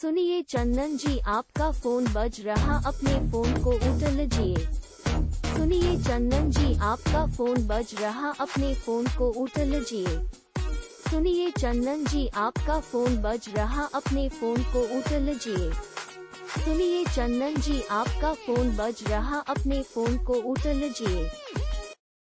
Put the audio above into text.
सुनिए चंदन जी, आपका फ़ोन बज रहा अपने फ़ोन को उठा लीजिए सुनिए चंदन जी, आपका फ़ोन बज रहा अपने फ़ोन को उठा लीजिए सुनिए चंदन जी, आपका फ़ोन बज रहा अपने फ़ोन को उठा लीजिए सुनिए चंदन जी, आपका फ़ोन बज रहा अपने फ़ोन को उठा लीजिए